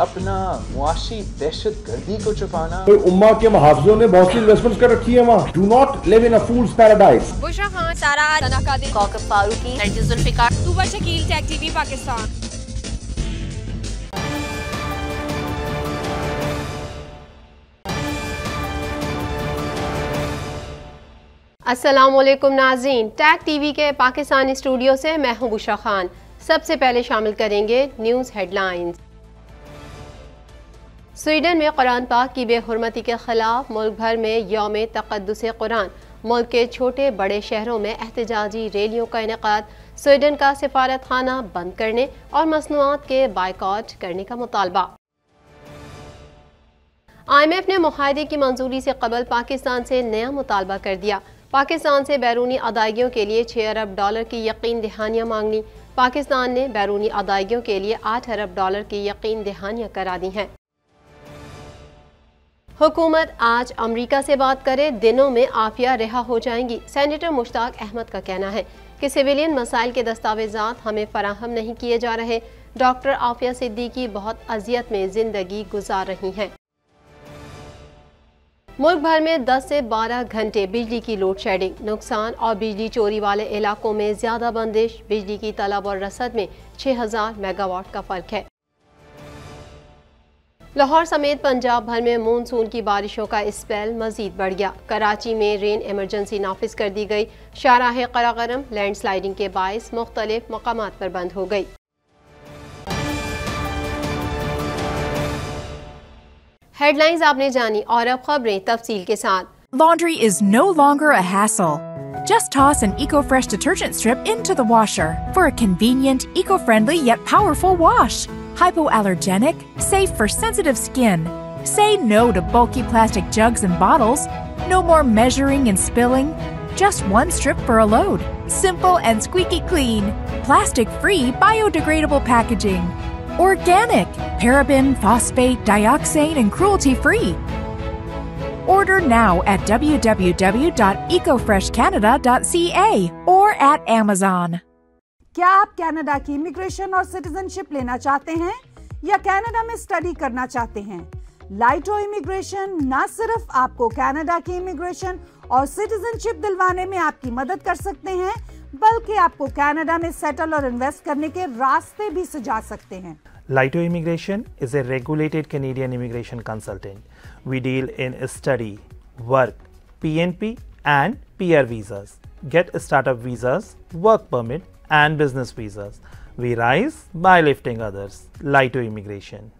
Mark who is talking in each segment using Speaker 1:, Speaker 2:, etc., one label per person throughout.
Speaker 1: अपना मुआशी दहशत गर्दी को छुपाना।
Speaker 2: कोई उम्मा के मुहावजों ने बहुत सी इन्वेस्टमेंट्स कर रखी है वहाँ। Do not live in a fool's paradise
Speaker 3: Bushra Khan Sara
Speaker 4: Kaukab Farooqui. Nargis
Speaker 3: Shakeel Tag TV Pakistan.
Speaker 5: अस्सलाम वालेकुम नाजीन टैग टीवी के पाकिस्तानी स्टूडियो से मैं हूँ बुशरा खान। सबसे पहले शामिल करेंगे न्यूज़ हेडलाइंस। स्वीडन में कुरान पाक की बेहरमती के खिलाफ मुल्क भर में योम तकदस कुरान। मुल्क के छोटे बड़े शहरों में एहतजाजी रैलियों का इनका स्वीडन का सिफारत खाना बंद करने और मसनूआत के बाइकआउट करने का मुतालबा। आई एम एफ़ ने माहे की मंजूरी से कबल पाकिस्तान से नया मुतालबा कर दिया। पाकिस्तान से बैरूनी अदायगियों के लिए छः अरब डॉलर की यकीन दहानियाँ मांगनी। पाकिस्तान ने बैरूनी अदायगियों के लिए आठ अरब डॉलर की यकीन दहानियाँ करा दी हैं। हुकूमत आज अमेरिका से बात करे, दिनों में आफिया रिहा हो जाएँगी। सेनेटर मुश्ताक अहमद का कहना है कि सिविलियन मसाइल के दस्तावेजात हमें फराहम नहीं किए जा रहे। डॉक्टर आफिया सिद्दीकी बहुत अजियत में ज़िंदगी गुजार रही हैं। मुल्क भर में 10 से 12 घंटे बिजली की लोड शेडिंग। नुकसान और बिजली चोरी वाले इलाकों में ज़्यादा बंदिश। बिजली की तलब और रसद में 6000 मेगावाट का फ़र्क है। लाहौर समेत पंजाब भर में मानसून की बारिशों का स्पेल मजीद बढ़ गया कराची में रेन इमरजेंसी नाफिज कर दी गई शाहराह करागरम लैंड स्लाइडिंग के बायस मुख्तलिफ़ मकाम पर बंद हो गई हेडलाइंस आपने जानी और अब खबरें तफसील के साथ
Speaker 6: Laundry is no longer a hassle. Just toss an EcoFresh detergent strip into the washer for a convenient, eco-friendly yet powerful wash. Hypoallergenic, safe for sensitive skin. Say no to bulky plastic jugs and bottles. No more measuring and spilling. Just one strip for a load. Simple and squeaky clean. Plastic-free, biodegradable packaging. Organic, paraben, phosphate, dioxane, and cruelty-free. Order now at www.ecofreshcanada.ca or at Amazon.
Speaker 7: क्या आप Canada की immigration और citizenship लेना चाहते हैं या Canada में study करना चाहते हैं लाइटो इमिग्रेशन न सिर्फ़ आपको कनाडा की इमिग्रेशन और सिटीजनशिप दिलवाने में आपकी मदद कर सकते हैं बल्कि आपको कनाडा में सेटल और इन्वेस्ट करने के रास्ते भी सुझा सकते हैं
Speaker 8: Lito Immigration is a regulated Canadian immigration consultant. We deal in study, work, PNP, and PR visas. Get startup visas, work permit, and business visas. We rise by lifting others. Lito Immigration.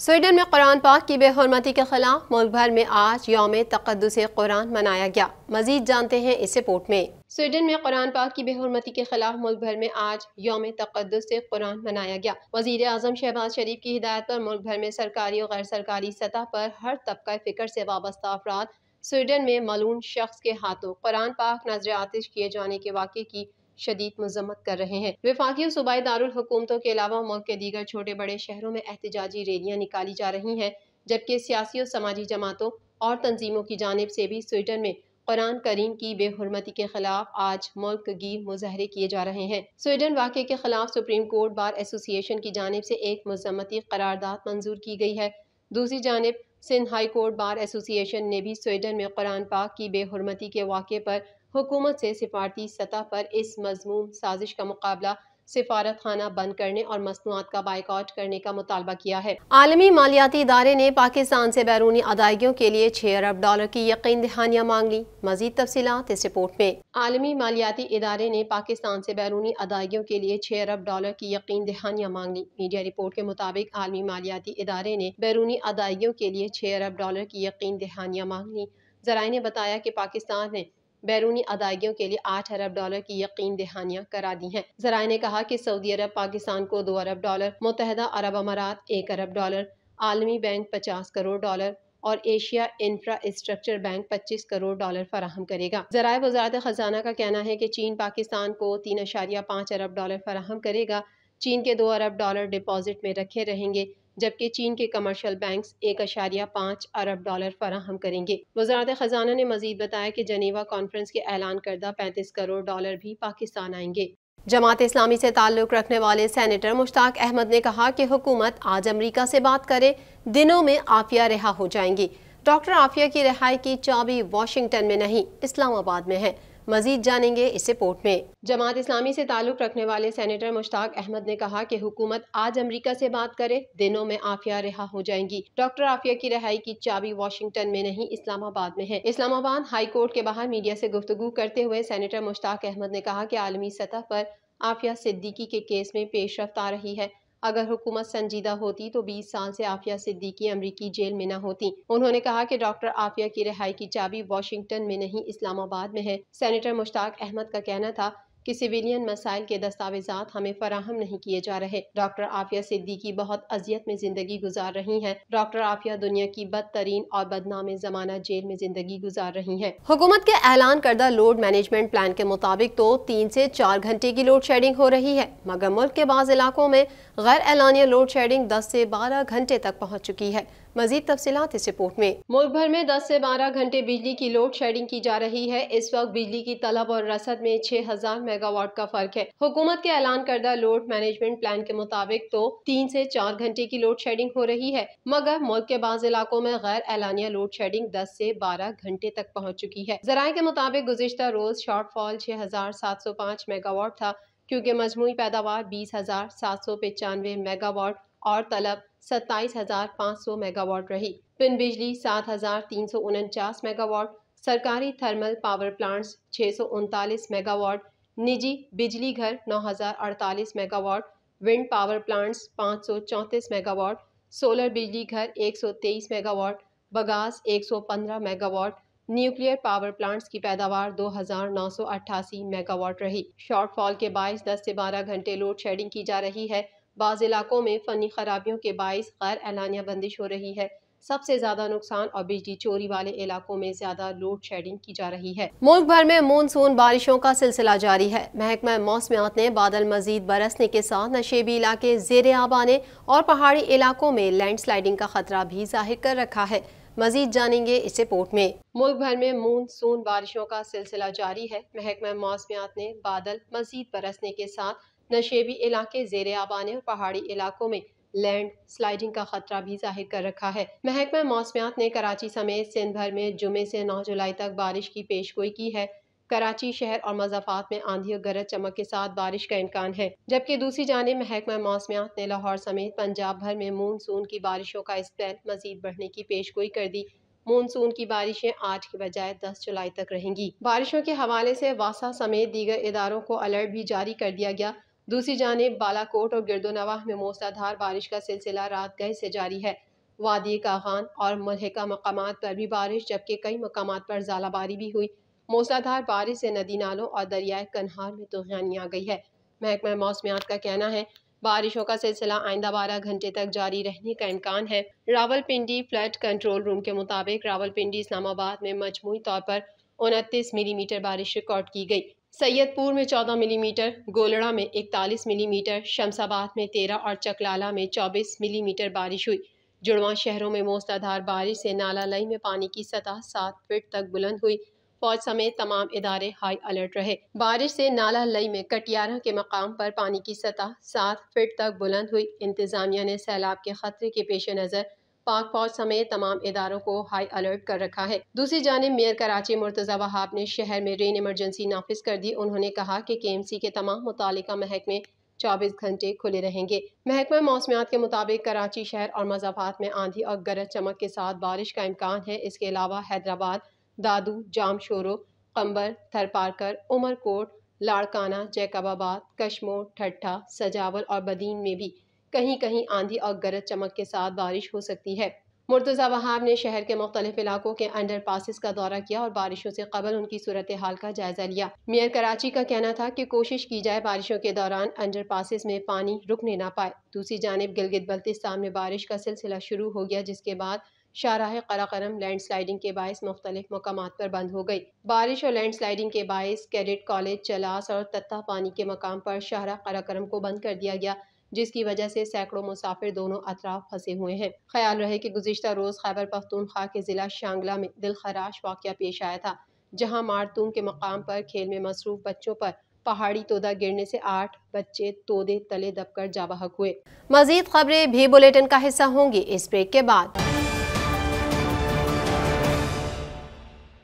Speaker 5: Sweden में कुरान पाक की बेहरमती के खिलाफ मुल्क भर में आज योम तकदस कुरान मनाया गया मजीद जानते हैं इस रिपोर्ट में स्वीडन में कुरान पाक की बेहरमती के खिलाफ मुल्क भर में आज योम तकदस कुरान मनाया गया वज़ीर अजम शहबाज शरीफ की हिदायत पर मुल्क भर में सरकारी और गैर सरकारी सतह पर हर तबका फ़िक्र से वाबस्ता अफराद स्वीडन में मलून शख्स के हाथों कुरान पाक नज़र आतिश किए जाने के वाक़े की शदीद मजम्मत कर रहे हैं। विफाकी सूबाई दारुल हुकूमतों के अलावा मुल्क के दीगर छोटे बड़े शहरों में एहतजाजी रैलियाँ निकाली जा रही हैं, जबकि सियासी और समाजी जमातों और तंजीमों की जानब से भी स्वीडन में कुरान करीम की बेहरमती के खिलाफ आज मुल्क गी मुजाहरे किए जा रहे हैं। स्वीडन वाक़े के खिलाफ सुप्रीम कोर्ट बार एसोसिएशन की जानब से एक मजम्मती करारदाद मंजूर की गई है। दूसरी जानब Sindh high court bar association ने भी स्वीडन में कुरान पाक की बेहरमती के वाक़े पर हुकूमत से सिफारती सतह पर इस मजमूम साजिश का मुकाबला सिफारत खाना बंद करने और मसनूआत का बाइकआउट करने का मुतालबा किया है। आलमी मालियाती इदारे ने पाकिस्तान से बैरूनी अदायगियों के लिए छः अरब डॉलर की यकीन दहानियाँ मांग ली। मजीद तफसीत इस रिपोर्ट में। आलमी मालियाती इदारे ने पाकिस्तान से बैरूनी अदायगियों के लिए छः अरब डॉलर की यकीन दहानियाँ मांग ली। मीडिया रिपोर्ट के मुताबिक आलमी मालियाती इदारे ने बैरूनी अदायगियों के लिए छः अरब डॉलर की यकीन दहानियाँ मांग ली। जराए ने बताया कि पाकिस्तान ने बैरूनी अदायगियों के लिए आठ अरब डॉलर की यकीन दहानियाँ करा दी हैं। जराए ने कहा कि सऊदी अरब पाकिस्तान को दो अरब डॉलर मुतहदा अरब अमारात एक अरब डॉलर, आलमी बैंक पचास करोड़ डॉलर और Asia infrastructure bank 25 crore dollar फराहम करेगा। जराए वजारत खजाना का कहना है कि चीन पाकिस्तान को तीन अशारिया पाँच अरब डॉलर फराहम करेगा। चीन के दो अरब डॉलर डिपॉजिट में रखे रहेंगे। जबकि चीन के कमर्शियल बैंक एक अशारिया पाँच अरब डॉलर फराहम करेंगे। वजारत खजाना ने मजीद बताया कि जनीवा कॉन्फ्रेंस के ऐलान करदा पैंतीस करोड़ डॉलर भी पाकिस्तान आएँगे। जमात इस्लामी से ताल्लुक रखने वाले सैनेटर मुश्ताक अहमद ने कहा कि हुकूमत आज अमरीका से बात करे, दिनों में आफिया रिहा हो जाएँगी। डॉक्टर आफिया की रिहाई की चाबी वाशिंगटन में नहीं, इस्लामाबाद में है। मजीद जानेंगे इस रिपोर्ट में। जमात इस्लामी से ताल्लुक रखने वाले सेनेटर मुश्ताक अहमद ने कहा कि हुकूमत आज अमेरिका से बात करे, दिनों में आफिया रिहा हो जाएँगी। डॉक्टर आफिया की रिहाई की चाबी वाशिंगटन में नहीं, इस्लामाबाद में है। इस्लामाबाद हाई कोर्ट के बाहर मीडिया से गुफ्तु करते हुए सेनेटर मुश्ताक अहमद ने कहा की आलमी सतह पर आफिया सिद्दीकी के केस में पेश रफ्त आ रही है। अगर हुकूमत संजीदा होती तो 20 साल से आफिया सिद्दीकी अमरीकी जेल में न होती। उन्होंने कहा कि डॉक्टर आफिया की रिहाई की चाबी वाशिंगटन में नहीं, इस्लामाबाद में है। सेनेटर मुश्ताक अहमद का कहना था कि सिविलियन मसाइल के दस्तावेजात हमें फराहम नहीं किए जा रहे। डॉक्टर आफिया सिद्दीकी बहुत अजियत में ज़िंदगी गुजार रही हैं। डॉक्टर आफिया दुनिया की बदतरीन और बदनाम जमाना जेल में ज़िंदगी गुजार रही है। हुकूमत के ऐलान करदा लोड मैनेजमेंट प्लान के मुताबिक तो तीन से चार घंटे की लोड शेडिंग हो रही है। मगर मुल्क के बाद इलाकों में गैर एलानिया लोड शेडिंग दस से बारह घंटे तक पहुँच चुकी है। मजीद तफसीत इस रिपोर्ट में। मुल्क भर में 10 से 12 घंटे बिजली की लोड शेडिंग की जा रही है। इस वक्त बिजली की तलब और रसद में 6000 मेगावाट का फ़र्क है। हुकूमत के ऐलान करदा लोड मैनेजमेंट प्लान के मुताबिक तो तीन से चार घंटे की लोड शेडिंग हो रही है। मगर मुल्क के बाद इलाकों में गैर एलानिया लोड शेडिंग दस ऐसी बारह घंटे तक पहुँच चुकी है। जराये के मुताबिक गुजशत रोज शॉर्टफॉल छह हज़ार सात सौ पाँच मेगावाट था, क्योंकि मजमू पैदावार बीस हज़ार सात सौ पचानवे मेगावाट और तलब सत्ताईस हज़ार पाँच सौ मेगावाट रही। पिन बिजली सात हज़ार तीन सौ उनचास मेगावाट, सरकारी थर्मल पावर प्लांट्स छः सौ उनतालीस मेगावाट, निजी बिजली घर नौ हज़ार अड़तालीस मेगावाट, विंड पावर प्लांट्स पाँच सौ चौंतीस मेगावाट, सोलर बिजली घर एक सौ तेईस मेगावाट, बगास एक सौ पंद्रह मेगावाट, न्यूक्लियर पावर प्लांट्स की पैदावार दो हज़ार नौ सौ अट्ठासी मेगावाट रही। शॉर्टफॉल के बाईस, दस से बारह घंटे लोड शेडिंग की जा रही है। बाज़ इलाकों में फ़नी खराबियों के बायस गैर एलानिया बंदिश हो रही है। सबसे ज़्यादा नुकसान और बिजली चोरी वाले इलाकों में ज़्यादा लोड शेडिंग की जा रही है। मुल्क भर में मानसून बारिशों का सिलसिला जारी है। महकमा मौसमियात ने बादल मजीद बरसने के साथ नशेबी इलाके जेर आब आने और पहाड़ी इलाकों में लैंड स्लाइडिंग का खतरा भी ज़ाहिर कर रखा है। मजीद जानेंगे इस रिपोर्ट में। मुल्क भर में मानसून बारिशों का सिलसिला जारी है। महकमा मौसमियात ने बादल मजीद बरसने के साथ नशेबी इलाके जेर आबाने और पहाड़ी इलाकों में लैंड स्लाइडिंग का खतरा भी ज़ाहिर कर रखा है। महकमा मौसमियात ने कराची समेत सिंध भर में जुमे से 9 जुलाई तक बारिश की पेश गोई की है। कराची शहर और मजाफात में आंधी और गरज चमक के साथ बारिश का इम्कान है। जबकि दूसरी जानब महकमा मौसमियात ने लाहौर समेत पंजाब भर में मानसून की बारिशों का स्पेल मजीद बढ़ने की पेश गोई कर दी। मानसून की बारिशें आठ के बजाय दस जुलाई तक रहेंगी। बारिशों के हवाले से वासा समेत दीगर इदारों को अलर्ट भी जारी कर दिया गया। दूसरी जानब बालाकोट और गिरदोनवाह में मूसलाधार बारिश का सिलसिला रात गए से जारी है। वादी, कागान और मलहका मकाम पर भी बारिश, जबकि कई मकाम पर ज़ालाबारी भी हुई। मूसलाधार बारिश से नदी नालों और दरियाए कन्हार में तोहानी आ गई है। महकमा मौसमियात का कहना है, बारिशों का सिलसिला आइंदा बारह घंटे तक जारी रहने का इम्कान है। रावलपिंडी फ्लड कंट्रोल रूम के मुताबिक रावलपिंडी इस्लामाबाद में मजमू तौर पर उनतीस मिलीमीटर बारिश रिकॉर्ड की गई। सैयदपुर में 14 मिलीमीटर, गोलड़ा में 41 मिलीमीटर, शमसाबाद में 13 और चकलाला में 24 मिलीमीटर बारिश हुई। जुड़वा शहरों में मूसलाधार बारिश से नाला लई में पानी की सतह सात फीट तक बुलंद हुई। फौज समेत तमाम इदारे हाई अलर्ट रहे। बारिश से नाला लई में कटियारा के मकाम पर पानी की सतह सात फीट तक बुलंद हुई। इंतजामिया ने सैलाब के खतरे के पेश नज़र पाक फौज समेत तमाम इदारों को हाई अलर्ट कर रखा है। दूसरी जानब मेयर कराची मुर्तज़ा वहाब ने शहर में रेन इमरजेंसी नाफिज कर दी। उन्होंने कहा कि के एम सी के तमाम मुतल महकमे चौबीस घंटे खुले रहेंगे। महकमा मौसमियात के मुताबिक कराची शहर और मजाफात में आंधी और गरज चमक के साथ बारिश का इम्कान है। इसके अलावा हैदराबाद, दादू जाम शोरो कंबर, थरपारकर, उमरकोट, लाड़काना, जैकबाबाद, कश्मोर, ठट्ठा, सजावल और बदीन में भी कहीं कहीं आंधी और गरज चमक के साथ बारिश हो सकती है। मुर्तज़ा वहाब ने शहर के मुख्तलिफ़ इलाकों के अंडर पासिस का दौरा किया और बारिशों से कबल उनकी सूरत हाल का जायजा लिया। मेयर कराची का कहना था कि कोशिश की जाए बारिशों के दौरान अंडर पासिस में पानी रुकने ना पाए। दूसरी जानब गिलगित बल्तिस्तान में बारिश का सिलसिला शुरू हो गया, जिसके बाद शाहराह कराकरम लैंड स्लाइडिंग के बायस मुख्तलिफ़ मकाम पर बंद हो गई। बारिश और लैंड स्लाइडिंग के बायस कैडेट कॉलेज, चलास और तत्ता पानी के मकाम पर शाहराह कराकरम को बंद कर दिया गया। जिसकी वजह से सैकड़ों मुसाफिर दोनों अतराफ फंसे हुए हैं ख्याल रहे कि गुजशत रोज खैबर पख्तूनख्वा के जिला शांगला में दिल खराश वाक़ पेश आया था जहाँ मारतूम के मकाम पर खेल में मसरूफ बच्चों पर पहाड़ी तोदा गिरने से आठ बच्चे तोदे तले दबकर जाबहक हुए मजीद खबरें भी बुलेटिन का हिस्सा होंगी इस ब्रेक के बाद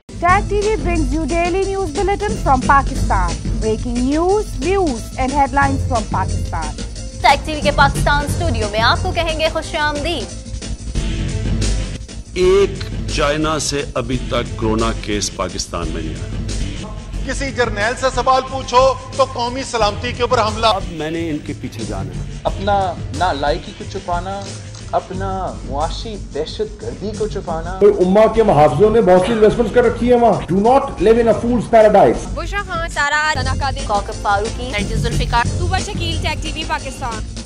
Speaker 7: Tag TV brings you daily news bulletin from Pakistan. Breaking news, views and headlines from Pakistan.
Speaker 4: Tag TV के पाकिस्तान स्टूडियो में आपको कहेंगे खुश आमदीद
Speaker 9: एक चाइना से अभी तक कोरोना केस पाकिस्तान में नहीं आया।
Speaker 10: किसी जर्नैल से सवाल पूछो तो कौमी सलामती के ऊपर हमला।
Speaker 9: अब मैंने इनके पीछे जाना
Speaker 1: अपना ना लायकी को छुपाना अपना मुआशी दहशत गर्दी को छुपाना।
Speaker 2: कोई उम्मा के मुहावजों ने बहुत सी इन्वेस्टमेंट कर रखी है वहाँ। Do not live in fool's paradise
Speaker 3: Bushra Khan Sara
Speaker 4: Farooqui
Speaker 3: Zulfikar. Shakeel Tag TV Pakistan